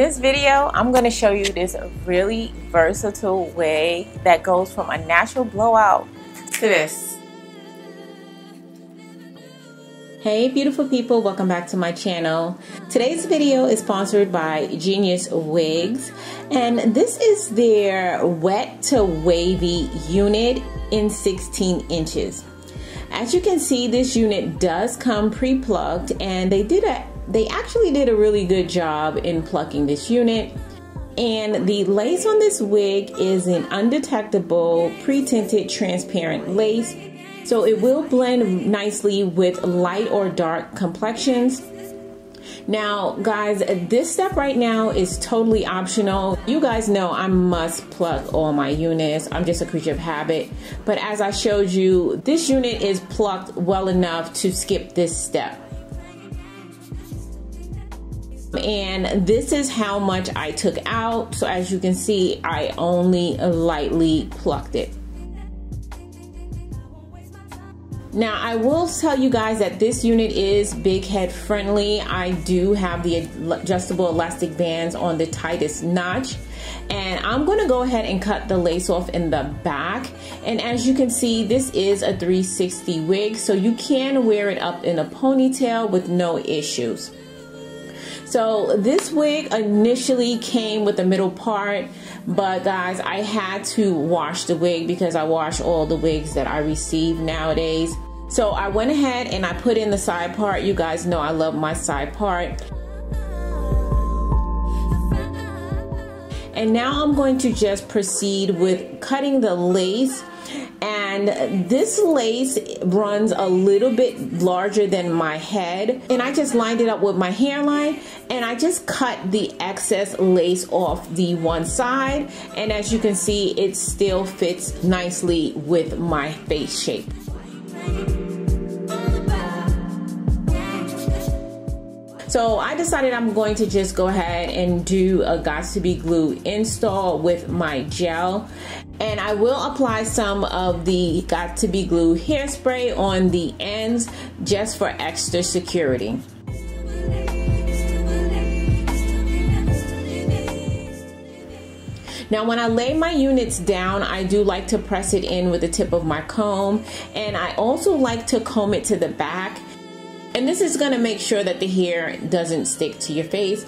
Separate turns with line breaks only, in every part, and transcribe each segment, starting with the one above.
this video, I'm going to show you this really versatile way that goes from a natural blowout to this. Hey beautiful people, welcome back to my channel. Today's video is sponsored by Genius Wigs and this is their wet to wavy unit in 16 inches. As you can see, this unit does come pre-plugged and they did a they actually did a really good job in plucking this unit. And the lace on this wig is an undetectable pre-tinted transparent lace. So it will blend nicely with light or dark complexions. Now, guys, this step right now is totally optional. You guys know I must pluck all my units. I'm just a creature of habit. But as I showed you, this unit is plucked well enough to skip this step and this is how much I took out. So as you can see I only lightly plucked it. Now I will tell you guys that this unit is big head friendly. I do have the adjustable elastic bands on the tightest notch. And I'm gonna go ahead and cut the lace off in the back. And as you can see this is a 360 wig so you can wear it up in a ponytail with no issues so this wig initially came with the middle part, but guys, I had to wash the wig because I wash all the wigs that I receive nowadays. So I went ahead and I put in the side part. You guys know I love my side part. And now I'm going to just proceed with cutting the lace and this lace runs a little bit larger than my head. And I just lined it up with my hairline. And I just cut the excess lace off the one side. And as you can see it still fits nicely with my face shape. So I decided I'm going to just go ahead and do a Got2b glue install with my gel. And I will apply some of the Got2b glue hairspray on the ends just for extra security. Now when I lay my units down, I do like to press it in with the tip of my comb and I also like to comb it to the back and this is going to make sure that the hair doesn't stick to your face.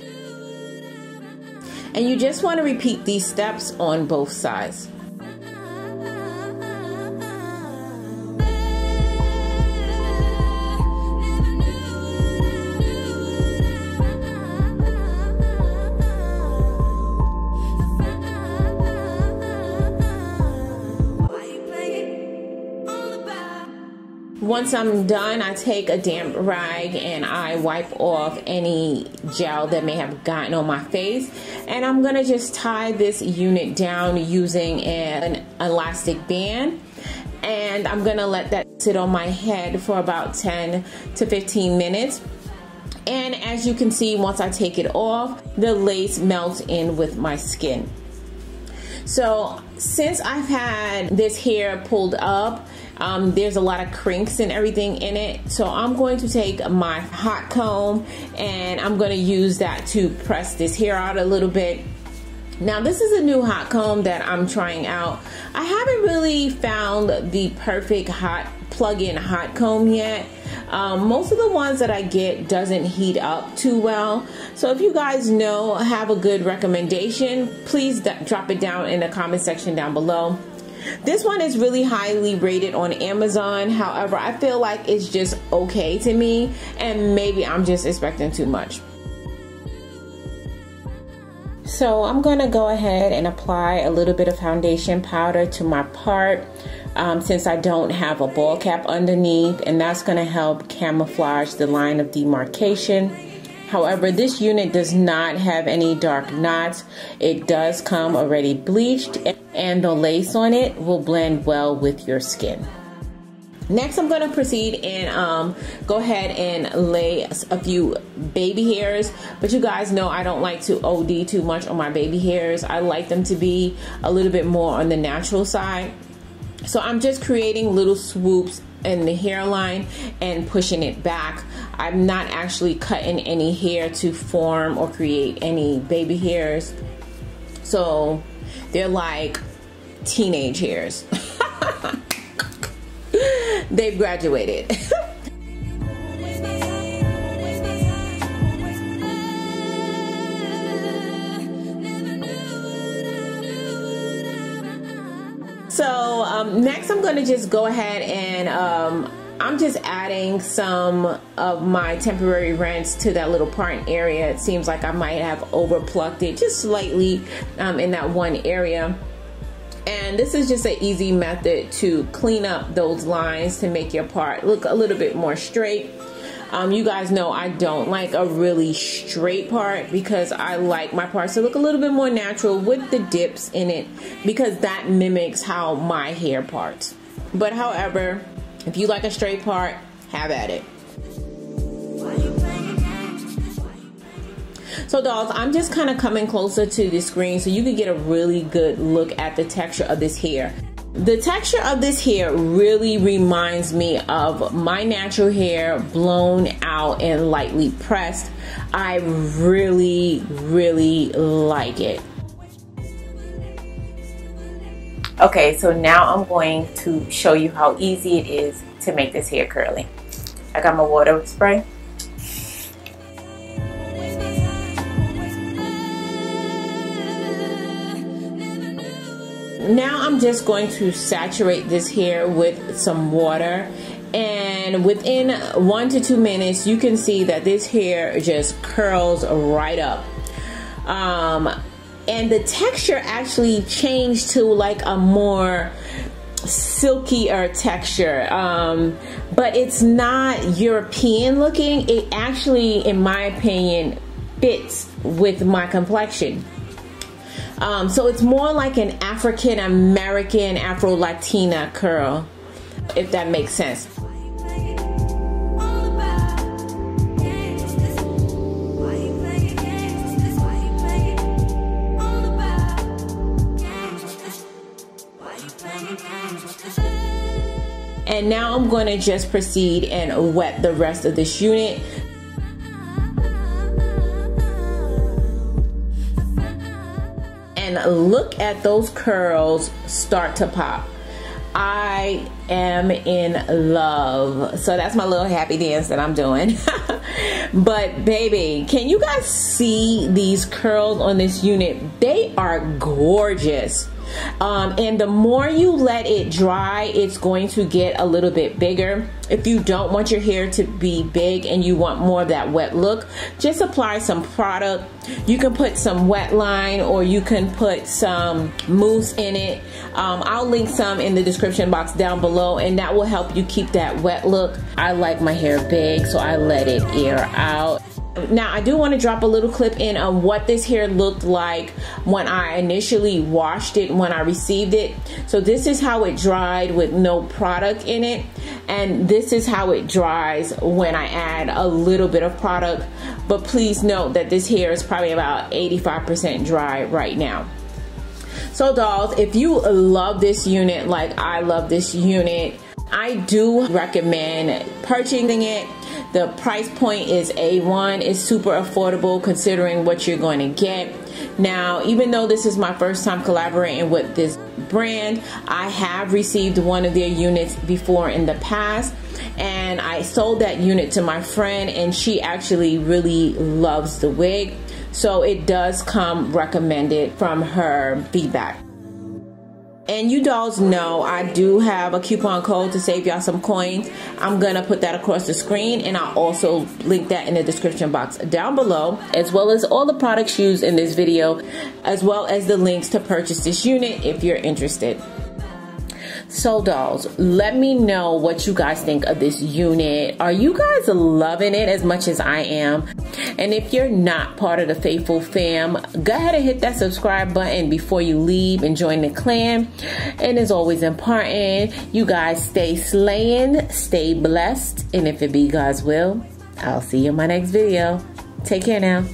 And you just want to repeat these steps on both sides. Once I'm done, I take a damp rag and I wipe off any gel that may have gotten on my face. And I'm gonna just tie this unit down using an elastic band. And I'm gonna let that sit on my head for about 10 to 15 minutes. And as you can see, once I take it off, the lace melts in with my skin. So since I've had this hair pulled up, um, there's a lot of crinks and everything in it. So I'm going to take my hot comb and I'm going to use that to press this hair out a little bit. Now this is a new hot comb that I'm trying out. I haven't really found the perfect hot plug-in hot comb yet. Um, most of the ones that I get doesn't heat up too well. So if you guys know, have a good recommendation, please drop it down in the comment section down below. This one is really highly rated on Amazon. However, I feel like it's just okay to me and maybe I'm just expecting too much. So I'm to go ahead and apply a little bit of foundation powder to my part um, since I don't have a bald cap underneath and that's to help camouflage the line of demarcation. However, this unit does not have any dark knots. It does come already bleached and the lace on it will blend well with your skin. Next, I'm going to proceed and um, go ahead and lay a few baby hairs. But you guys know I don't like to OD too much on my baby hairs. I like them to be a little bit more on the natural side. So I'm just creating little swoops in the hairline and pushing it back. I'm not actually cutting any hair to form or create any baby hairs. So they're like teenage hairs. They've graduated. So um, next I'm going to just go ahead and um, I'm just adding some of my temporary rents to that little part area. It seems like I might have overplucked it just slightly um, in that one area. And this is just an easy method to clean up those lines to make your part look a little bit more straight. Um, you guys know I don't like a really straight part because I like my parts to look a little bit more natural with the dips in it because that mimics how my hair parts. But however, if you like a straight part, have at it. So dolls, I'm just kind of coming closer to the screen so you can get a really good look at the texture of this hair. The texture of this hair really reminds me of my natural hair blown out and lightly pressed. I really, really like it. Okay, so now I'm going to show you how easy it is to make this hair curly. I got my water spray. Now I'm just going to saturate this hair with some water. And within one to two minutes you can see that this hair just curls right up. Um, and the texture actually changed to like a more silkier texture. Um, but it's not European looking. It actually in my opinion fits with my complexion um, so it's more like an African American Afro Latina curl, if that makes sense. And now I'm going to just proceed and wet the rest of this unit. And look at those curls start to pop. I am in love. So that's my little happy dance that I'm doing. but baby, can you guys see these curls on this unit? They are gorgeous. Um, and the more you let it dry, it's going to get a little bit bigger. If you don't want your hair to be big and you want more of that wet look, just apply some product. You can put some Wetline or you can put some mousse in it. Um, I'll link some in the description box down below and that will help you keep that wet look. I like my hair big, so I let it air out. Now I do want to drop a little clip in on what this hair looked like when I initially washed it when I received it. So this is how it dried with no product in it and this is how it dries when I add a little bit of product but please note that this hair is probably about 85% dry right now. So dolls, if you love this unit like I love this unit, I do recommend purchasing it the price point is A1. It's super affordable considering what you're going to get. Now, even though this is my first time collaborating with this brand, I have received one of their units before in the past and I sold that unit to my friend and she actually really loves the wig. So it does come recommended from her feedback. And you dolls know I do have a coupon code to save y'all some coins. I'm going to put that across the screen and I'll also link that in the description box down below as well as all the products used in this video as well as the links to purchase this unit if you're interested. So dolls, let me know what you guys think of this unit. Are you guys loving it as much as I am? And if you're not part of the Faithful fam, go ahead and hit that subscribe button before you leave and join the clan. And as always important, you guys stay slaying, stay blessed, and if it be God's will, I'll see you in my next video. Take care now.